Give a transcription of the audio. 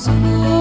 Senhor.